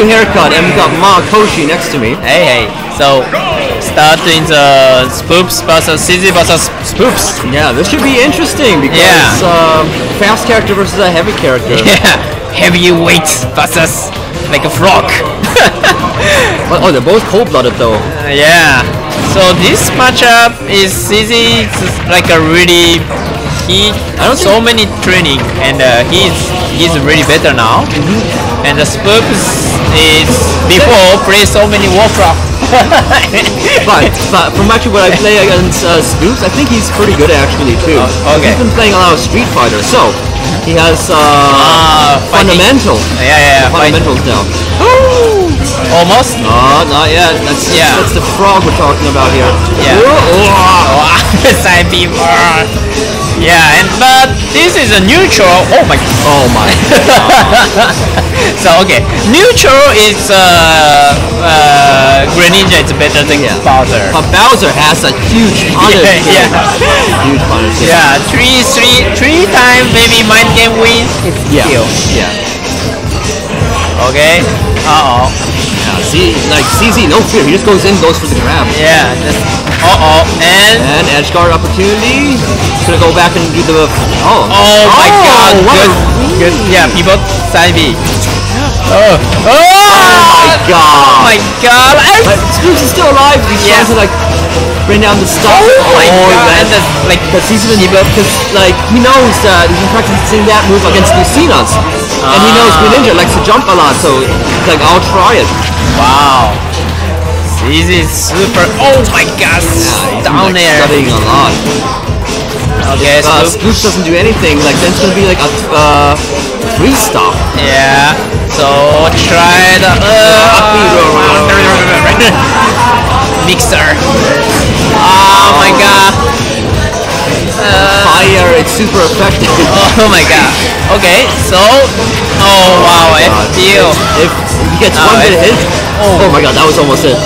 New haircut, and we got Ma Koshi next to me. Hey, hey. So, starting the Sploops versus CZ versus Sploops. Yeah, this should be interesting because Yeah. uh, fast character versus a heavy character. Yeah, heavyweight versus like a frog. But- oh, they're both cold-blooded though. Uh, yeah. So this matchup is CZ like a really he I don't so many training and uh, he's he's really better now. Mm-hmm. And the Sploops is before play so many Warcraft. But, but from actually what I play against uh, I think he's pretty good actually too. Oh, okay. He's been playing a lot of Street Fighter, so he has uh, fighting. fundamental. yeah, yeah, yeah. Fundamentals down. Almost. Oh, not yet. That's Yeah. that's the frog we're talking about here. Yeah. Whoa. Side beam. ah. Yeah, and but this is a neutral. Oh my. Oh my. so okay, neutral is uh, uh, Greninja is better than Yeah. Bowser. But Bowser has a huge punish. Yeah, Huge punish. Yeah, three, three, three times maybe mind game win. It's Yeah. kill. Yeah. Okay. Uh oh. See, like CZ, no fear. He just goes in, goes for the grab. Yeah. Just, uh oh. And And edge guard opportunity. He's gonna go back and do the. Oh. oh my god. Good. Good. Yeah. People side B. Oh. Oh. Oh my god. Oh my god. I- Sploops is still alive. He's Yeah. trying to like bring down the stuff. Oh my god. man. And that's like Because he's been, because like he knows that he's been practicing that move against Lucinas, and he knows. Greninja likes to jump a lot, so like I'll try it. wow. This is super. Oh my god. Been, Down like, there. studying a lot. Okay. Uh, So, doesn't do anything. Like then it's gonna be like a uh, free stop. yeah. So try the. Uh, mixer. Oh my god. Uh, Fire, it's super effective. oh my god. Okay, so. Oh wow, I feel. If he gets Oh, one it- hit, oh. my god, that was almost it.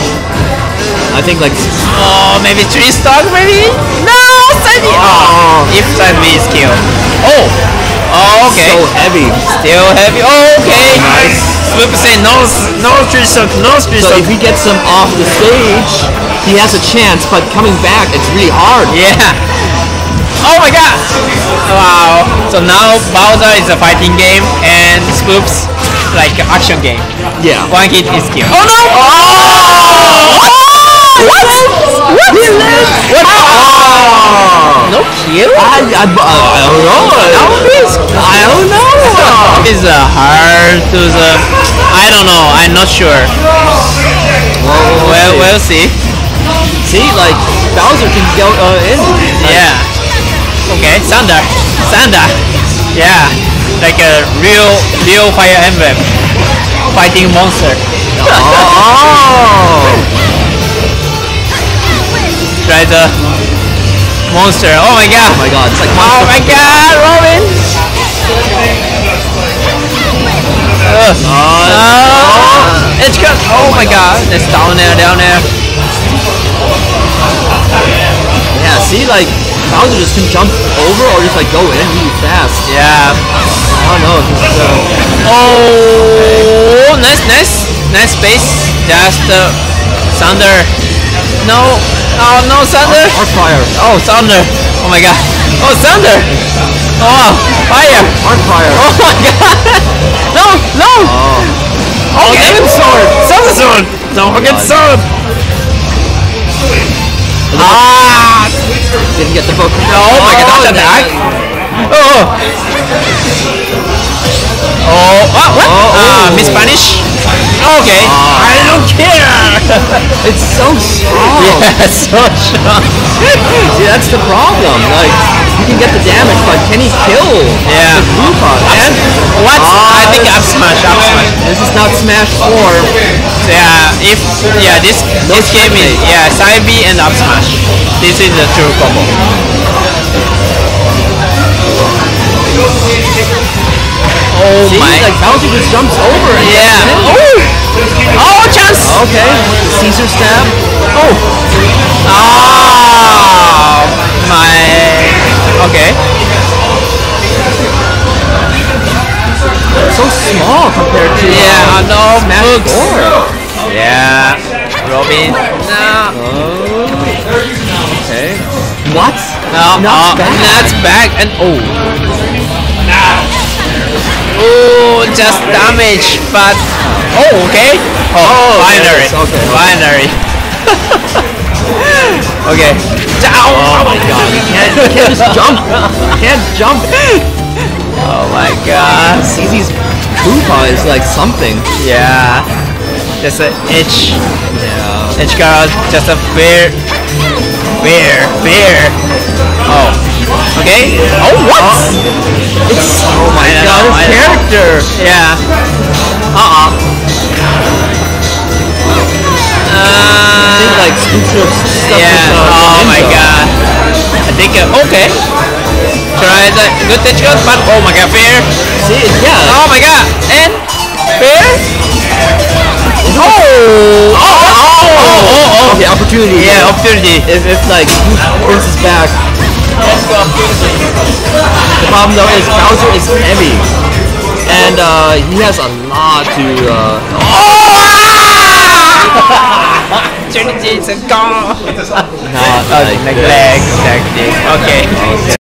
I think like Oh, maybe three stock, maybe? No! B! Oh. Oh, if B is killed. Oh! Oh, okay. so heavy. Still heavy. Oh, okay. Nice. Swoop say no, no three stock, no three So stock. if he gets him off the stage, he has a chance. But coming back, it's really hard. Yeah. Oh my god! Wow. So now Bowser is a fighting game and Sploops like action game. Yeah. One hit is kill. Oh no! Oh! What? What? He lived? What? No kill? I, I, I don't know. I don't know. It's uh, hard to the. I don't know. I'm not sure. Well, Well, we'll see. see, like Bowser can go uh, in. Yeah. Okay, Thunder. Thunder. Yeah. Like a real, real Fire Emblem. Fighting monster. Oh. Try the monster. Oh my god. Oh my god, it's like Oh my god, Robin. Uh, uh, it's good. Oh my god. It's down there, down there. Yeah, see, like Bowser just can jump over or just like go in really fast. Yeah. I don't know. Just, uh, Oh, nice, nice, nice space. Just uh, thunder. No, oh no, thunder. Arc fire. Oh, thunder. Oh my god. Oh, thunder. Oh, wow. fire. Arc fire. Oh my god. No, no. Oh. Okay. Demon sword. Thunder sword. Don't forget God. sword. Ah. Didn't get the book. Oh my god, that's attack. Oh. Oh, what? what? Oh, oh. Miss Spanish. Okay. Ah. I. It's so strong. yeah, so strong. See, that's the problem. Like, you can get the damage, but can he kill Yeah. the Koopa? And What? Ah, I think up smash, up smash. this is not Smash 4. Yeah, if yeah, this this game is yeah side B and up smash. This is the true combo. Oh See, my. like Bowser just jumps over and yeah. Oh. Oh, chance. Okay. Caesar stab. Oh. Oh. My. Okay. so small compared to Yeah, uh, no Smash books. 4. Yeah, Robin. No, Oh, okay. What? no, Nuts uh, back. nuts back and oh. Oh, just damage, but oh, okay. Oh, Oh, binary, yes, okay, binary. okay. Down. Oh, oh my god, you can't, you can't just jump. You can't jump. Oh my god. CZ's Koopa is like something. Yeah. Just an itch. Yeah. Itch girl. Just a bear. Bear. Bear. Oh. Okay. Oh, what? It's oh my god, know, his character. Yeah. Uh-uh. Think Uh, like Scooter stuff yeah. with, uh, Oh my god. I think, uh, okay. Try the good girl, but oh my god, fair. See, yeah. Oh my god. And fair. Oh. Oh, oh, oh, oh, oh. Okay, opportunity. Yeah, opportunity. If, if like brings us back, the problem though is Bowser is heavy, and uh, he has a lot to. Uh, Opportunity is gone. not Oh, like leg, leg, leg. Okay.